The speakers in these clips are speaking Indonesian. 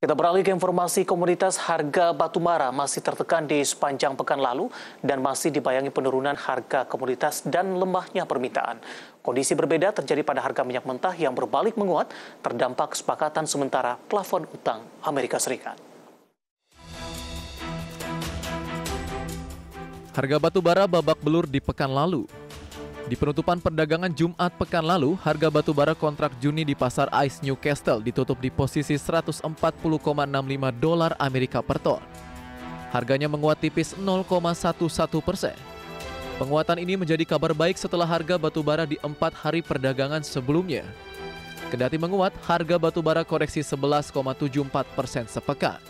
Kita beralih ke informasi komunitas harga batu bara masih tertekan di sepanjang pekan lalu dan masih dibayangi penurunan harga komoditas dan lemahnya permintaan. Kondisi berbeda terjadi pada harga minyak mentah yang berbalik menguat terdampak kesepakatan sementara plafon utang Amerika Serikat. Harga batu bara babak belur di pekan lalu. Di penutupan perdagangan Jumat pekan lalu, harga batu bara kontrak Juni di pasar ICE Newcastle ditutup di posisi 140,65 dolar Amerika per ton. Harganya menguat tipis 0,11 persen. Penguatan ini menjadi kabar baik setelah harga batu bara di empat hari perdagangan sebelumnya. Kendati menguat, harga batu bara koreksi 11,74 persen sepekan.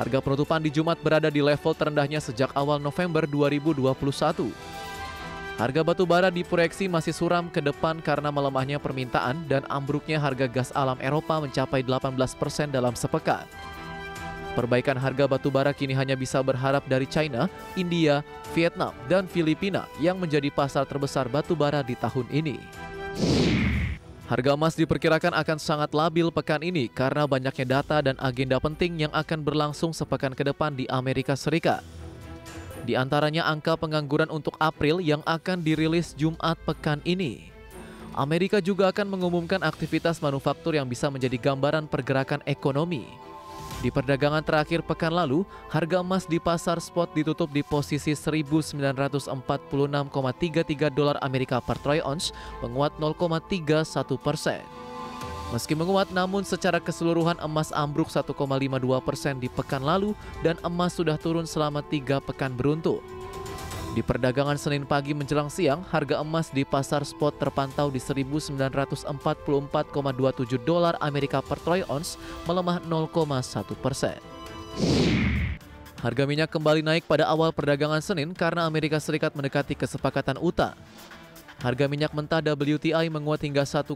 Harga penutupan di Jumat berada di level terendahnya sejak awal November 2021. Harga batu bara diproyeksi masih suram ke depan karena melemahnya permintaan dan ambruknya harga gas alam Eropa mencapai 18 persen dalam sepekan. Perbaikan harga batu bara kini hanya bisa berharap dari China, India, Vietnam, dan Filipina yang menjadi pasar terbesar batu bara di tahun ini. Harga emas diperkirakan akan sangat labil pekan ini karena banyaknya data dan agenda penting yang akan berlangsung sepekan ke depan di Amerika Serikat. Di antaranya angka pengangguran untuk April yang akan dirilis Jumat pekan ini. Amerika juga akan mengumumkan aktivitas manufaktur yang bisa menjadi gambaran pergerakan ekonomi. Di perdagangan terakhir pekan lalu, harga emas di pasar spot ditutup di posisi 1946,33 dolar Amerika per troy ounce, menguat 0,31 persen. Meski menguat, namun secara keseluruhan emas ambruk 1,52 persen di pekan lalu dan emas sudah turun selama tiga pekan beruntun. Di perdagangan Senin pagi menjelang siang, harga emas di pasar spot terpantau di 1944,27 dolar Amerika per troy ounce, melemah 0,1 persen. Harga minyak kembali naik pada awal perdagangan Senin karena Amerika Serikat mendekati kesepakatan UTA. Harga minyak mentah WTI menguat hingga 1,10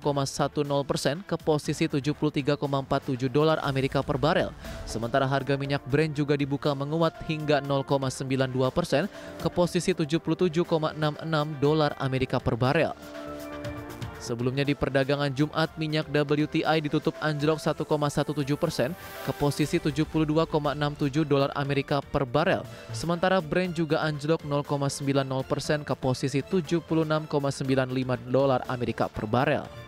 persen ke posisi 73,47 dolar Amerika per barel. Sementara harga minyak Brent juga dibuka menguat hingga 0,92 persen ke posisi 77,66 dolar Amerika per barel. Sebelumnya di perdagangan Jumat, minyak WTI ditutup anjlok 1,17 persen ke posisi 72,67 dolar Amerika per barel. Sementara Brent juga anjlok 0,90 persen ke posisi 76,95 dolar Amerika per barel.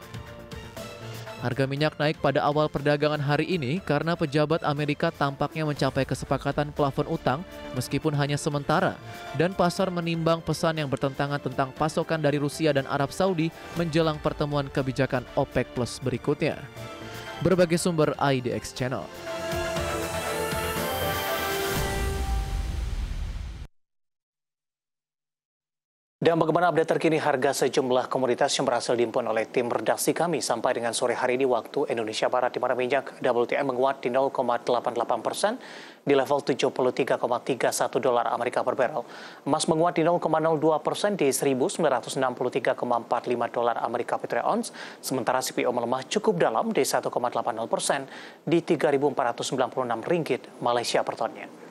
Harga minyak naik pada awal perdagangan hari ini karena pejabat Amerika tampaknya mencapai kesepakatan plafon utang meskipun hanya sementara dan pasar menimbang pesan yang bertentangan tentang pasokan dari Rusia dan Arab Saudi menjelang pertemuan kebijakan OPEC Plus berikutnya. Berbagai sumber IDX Channel. Dan bagaimana update terkini harga sejumlah komoditas yang berhasil diimpun oleh tim redaksi kami sampai dengan sore hari ini waktu Indonesia Barat di mana minyak WTI menguat di 0,88 persen di level 73,31 dolar Amerika per barrel. Emas menguat di 0,02 persen di 1963,45 dolar Amerika per ounce, sementara CPO melemah cukup dalam di 1,80 persen di 3.496 ringgit Malaysia per tonnya.